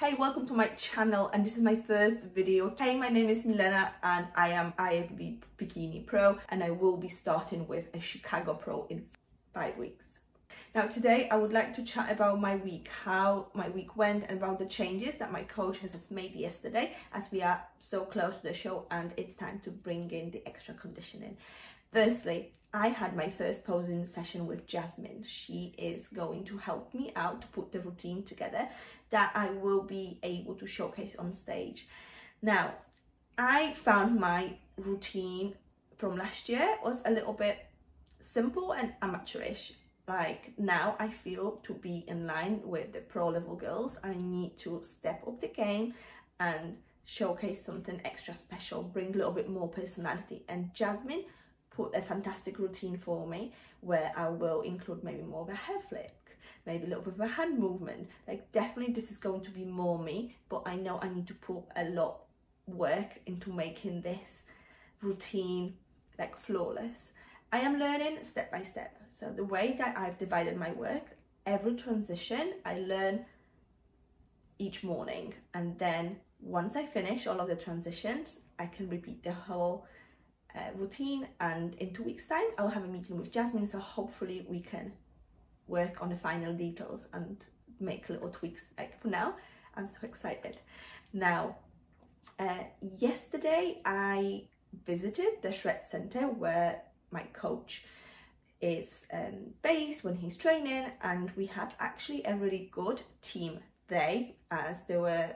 Hey, welcome to my channel and this is my first video. Hey, my name is Milena and I am IFBB Bikini Pro and I will be starting with a Chicago Pro in five weeks. Now today I would like to chat about my week, how my week went and about the changes that my coach has made yesterday as we are so close to the show and it's time to bring in the extra conditioning. Firstly, I had my first posing session with Jasmine. She is going to help me out to put the routine together that I will be able to showcase on stage. Now, I found my routine from last year was a little bit simple and amateurish. Like now I feel to be in line with the pro level girls, I need to step up the game and showcase something extra special, bring a little bit more personality. And Jasmine put a fantastic routine for me where I will include maybe more of a hair flick, maybe a little bit of a hand movement. Like definitely this is going to be more me, but I know I need to put a lot work into making this routine like flawless. I am learning step by step. So the way that I've divided my work, every transition I learn each morning and then once I finish all of the transitions, I can repeat the whole uh, routine and in two weeks time I'll have a meeting with Jasmine so hopefully we can work on the final details and make little tweaks like for now. I'm so excited. Now uh, yesterday I visited the shred center where my coach is um, based when he's training and we had actually a really good team day as there were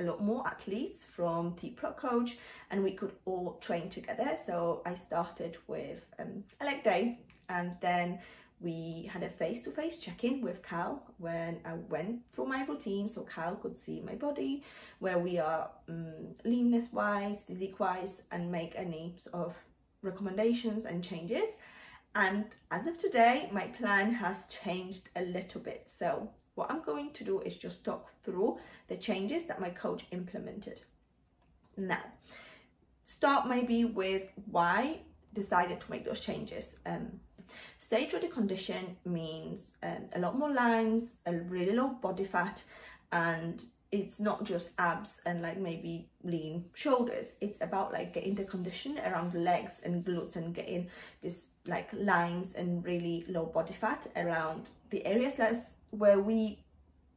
a lot more athletes from Team Pro Coach and we could all train together. So I started with um, a leg day and then we had a face-to-face -face check-in with Cal when I went through my routine so Cal could see my body, where we are um, leanness-wise, physique-wise and make any sort of recommendations and changes. And as of today, my plan has changed a little bit. So what I'm going to do is just talk through the changes that my coach implemented. Now, start maybe with why decided to make those changes. Um, stage ready condition means um, a lot more lines, a really low body fat, and it's not just abs and like maybe lean shoulders. It's about like getting the condition around the legs and glutes and getting this like lines and really low body fat around the areas that's where we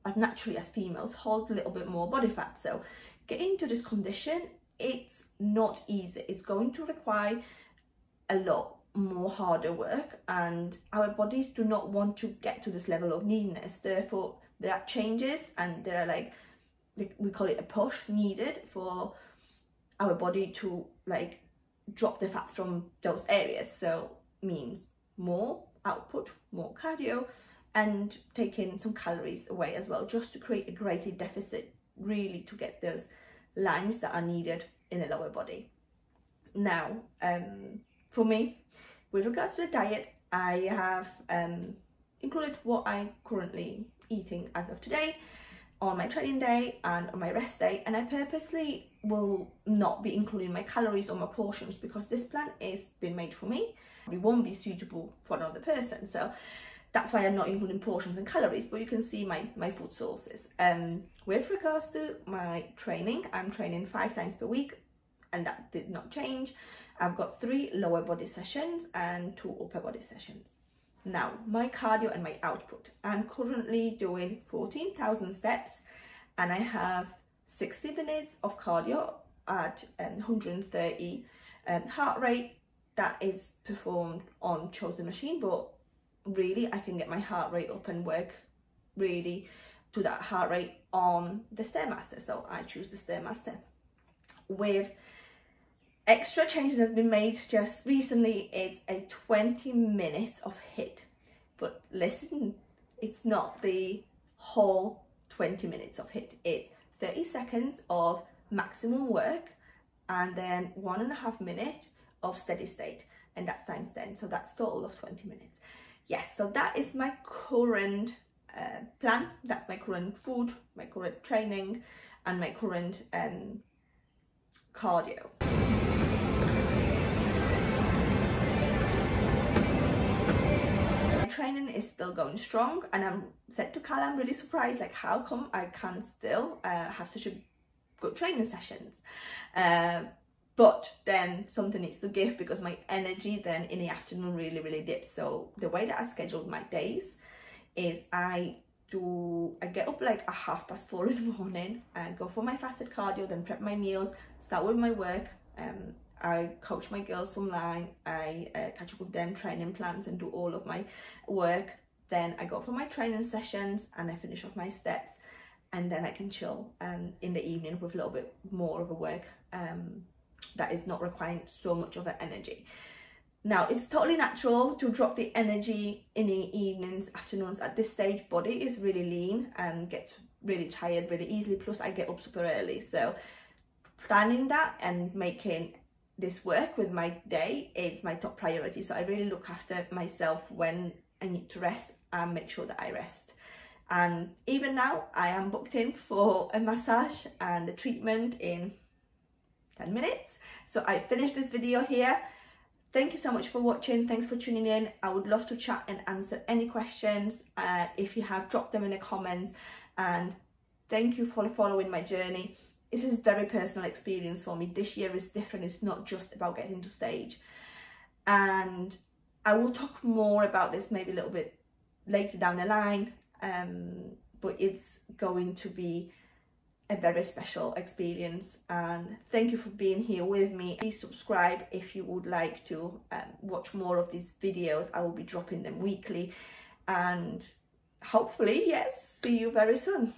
as naturally as females hold a little bit more body fat. So getting to this condition it's not easy. It's going to require a lot more harder work and our bodies do not want to get to this level of neediness therefore there are changes and there are like we call it a push needed for our body to like drop the fat from those areas. So means more output more cardio and taking some calories away as well just to create a greater deficit really to get those lines that are needed in the lower body. Now um, for me with regards to the diet i have um, included what i currently eating as of today on my training day and on my rest day and I purposely will not be including my calories or my portions because this plan is been made for me. It won't be suitable for another person so that's why I'm not including portions and calories but you can see my, my food sources. Um, with regards to my training, I'm training five times per week and that did not change. I've got three lower body sessions and two upper body sessions. Now, my cardio and my output. I'm currently doing 14,000 steps and I have 60 minutes of cardio at um, 130 um, heart rate that is performed on chosen machine but really I can get my heart rate up and work really to that heart rate on the Stairmaster so I choose the Stairmaster with extra change that has been made just recently. It's a 20 minutes of HIIT. But listen it's not the whole 20 minutes of HIIT. It's 30 seconds of maximum work and then one and a half minute of steady state. And that's times 10 so that's total of 20 minutes. Yes so that is my current uh, plan. That's my current food my current training and my current um, cardio is still going strong and I'm said to Cal, I'm really surprised like how come I can still uh, have such a good training sessions. Uh, but then something needs to give because my energy then in the afternoon really, really dips. So the way that I schedule my days is I do, I get up like a half past four in the morning and go for my fasted cardio, then prep my meals, start with my work. Um, I coach my girls online, I uh, catch up with them training plans and do all of my work. Then I go for my training sessions and I finish off my steps and then I can chill um, in the evening with a little bit more of a work um, that is not requiring so much of an energy. Now, it's totally natural to drop the energy in the evenings, afternoons. At this stage, body is really lean and gets really tired really easily. Plus, I get up super early. So, planning that and making this work with my day is my top priority. So, I really look after myself when I need to rest and make sure that I rest. And even now, I am booked in for a massage and a treatment in 10 minutes. So I finished this video here. Thank you so much for watching. Thanks for tuning in. I would love to chat and answer any questions. Uh, if you have, drop them in the comments. And thank you for following my journey. This is very personal experience for me. This year is different. It's not just about getting to stage. And I will talk more about this maybe a little bit later down the line. Um, but it's going to be a very special experience and thank you for being here with me please subscribe if you would like to um, watch more of these videos i will be dropping them weekly and hopefully yes see you very soon